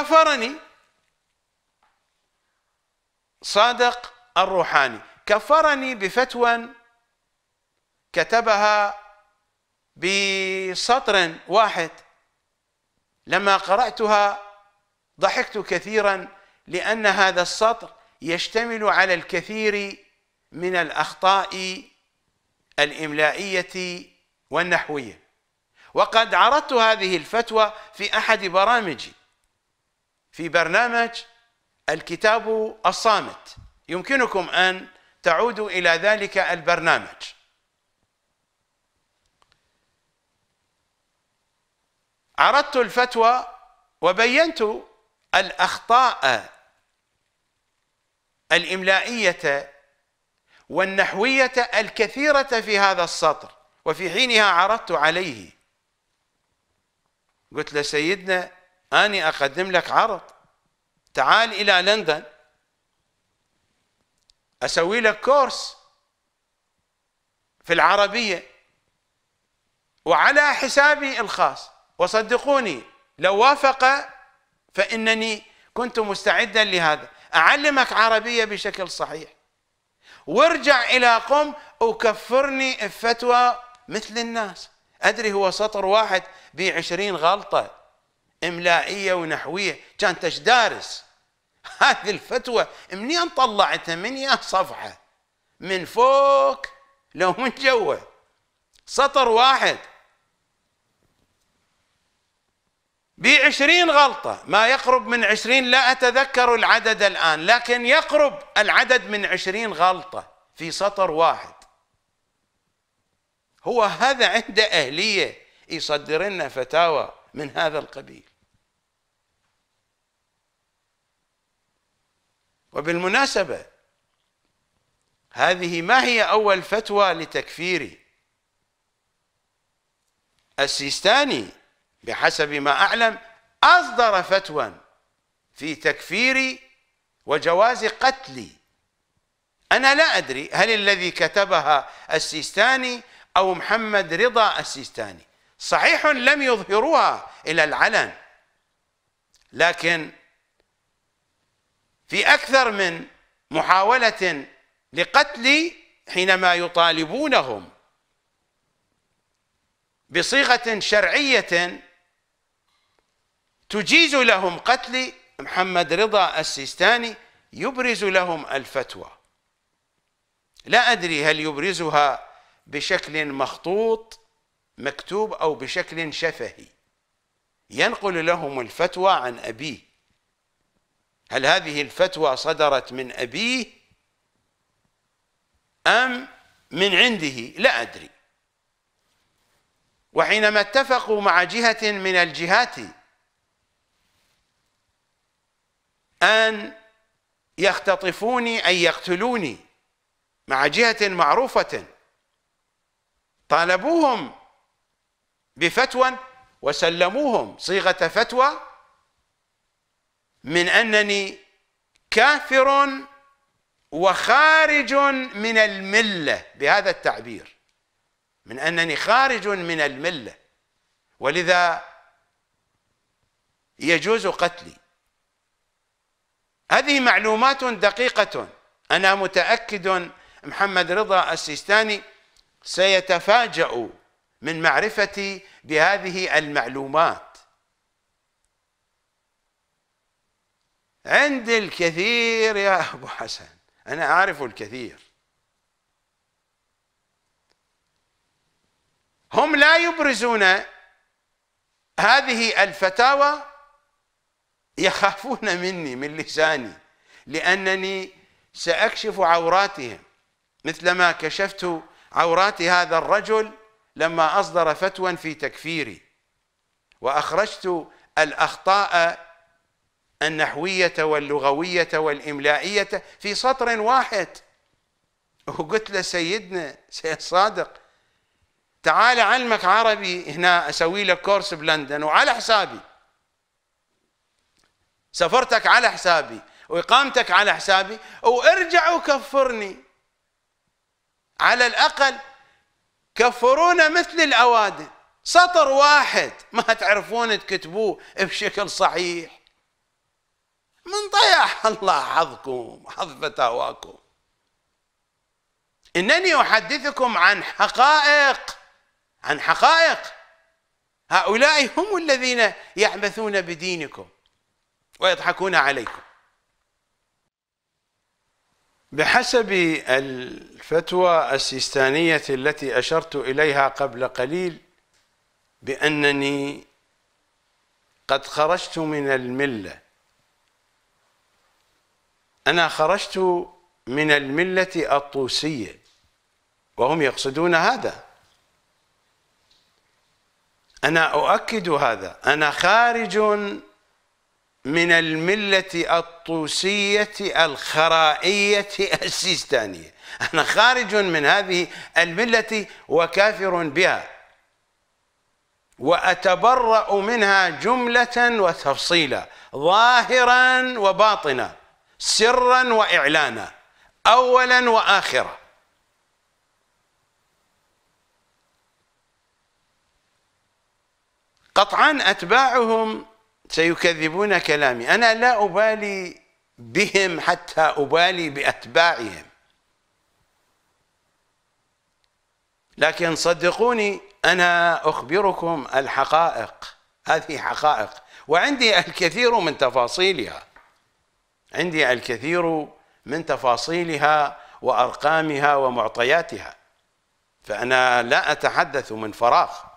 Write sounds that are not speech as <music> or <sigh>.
كفرني. صادق الروحاني. كفرني بفتوى كتبها بسطر واحد. لما قرأتها ضحكت كثيرا لأن هذا السطر يشتمل على الكثير من الأخطاء الإملائية والنحوية. وقد عرضت هذه الفتوى في أحد برامجي. في برنامج الكتاب الصامت. يمكنكم أن تعودوا إلى ذلك البرنامج. عرضت الفتوى وبينت الأخطاء الإملائية والنحوية الكثيرة في هذا السطر وفي حينها عرضت عليه. قلت له سيدنا أني أقدم لك عرض. تعال إلى لندن. أسوي لك كورس في العربية. وعلى حسابي الخاص. وصدقوني لو وافق فإنني كنت مستعدا لهذا. أعلمك عربية بشكل صحيح. وارجع إلى قم وكفرني الفتوى مثل الناس. أدري هو سطر واحد بعشرين غلطة. إملائية ونحوية. كان تش دارس؟ <laughs> هذه الفتوى منين طلعتها؟ من يا صفحة؟ من فوق لو من جوا. سطر واحد. بعشرين غلطة. ما يقرب من عشرين. لا أتذكر العدد الآن لكن يقرب العدد من عشرين غلطة في سطر واحد. هو هذا عنده أهلية يصدر لنا فتاوى من هذا القبيل. وبالمناسبة هذه ما هي أول فتوى لتكفيري السيستاني؟ بحسب ما أعلم أصدر فتوى في تكفيري وجواز قتلي أنا لا أدري هل الذي كتبها السيستاني أو محمد رضا السيستاني. صحيح لم يظهروها إلى العلن لكن في أكثر من محاولة لقتلي حينما يطالبونهم بصيغة شرعية تجيز لهم قتل محمد رضا السيستاني يبرز لهم الفتوى. لا أدري هل يبرزها بشكل مخطوط مكتوب أو بشكل شفهي. ينقل لهم الفتوى عن أبيه. هل هذه الفتوى صدرت من أبيه أم من عنده؟ لا أدري. وحينما اتفقوا مع جهة من الجهات أن يختطفوني أي يقتلوني مع جهة معروفة طالبوهم بفتوى وسلموهم صيغة فتوى من أنني كافر وخارج من الملة بهذا التعبير. من أنني خارج من الملة. ولذا يجوز قتلي. هذه معلومات دقيقة. أنا متأكد محمد رضا السيستاني سيتفاجأ من معرفتي بهذه المعلومات. عندي الكثير يا أبو حسن. أنا أعرف الكثير. هم لا يبرزون هذه الفتاوى يخافون مني من لساني لأنني سأكشف عوراتهم. مثلما كشفت عورات هذا الرجل لما أصدر فتوى في تكفيري. وأخرجت الأخطاء النحوية واللغوية والإملائية في سطر واحد. وقلت له سيدنا سيد صادق تعال علمك عربي هنا أسوي لك كورس بلندن وعلى حسابي. سفرتك على حسابي وإقامتك على حسابي وارجع وكفرني. على الأقل كفرونا مثل الأوادم. سطر واحد ما تعرفون تكتبوه بشكل صحيح. الله حظكم حظ فتاواكم. إنني أحدثكم عن حقائق عن حقائق. هؤلاء هم الذين يعبثون بدينكم ويضحكون عليكم. بحسب الفتوى السيستانية التي أشرت إليها قبل قليل بأنني قد خرجت من الملة أنا خرجت من الملة الطوسية وهم يقصدون هذا. أنا أؤكد هذا. أنا خارج من الملة الطوسية الخرائية السيستانية. أنا خارج من هذه الملة وكافر بها. وأتبرأ منها جملة وتفصيلا ظاهرا وباطنا. سرا وإعلانا أولا وآخرا. قطعا أتباعهم سيكذبون كلامي. أنا لا أبالي بهم حتى أبالي بأتباعهم. لكن صدقوني أنا أخبركم الحقائق هذه حقائق وعندي الكثير من تفاصيلها. عندي الكثير من تفاصيلها وأرقامها ومعطياتها فأنا لا أتحدث من فراغ.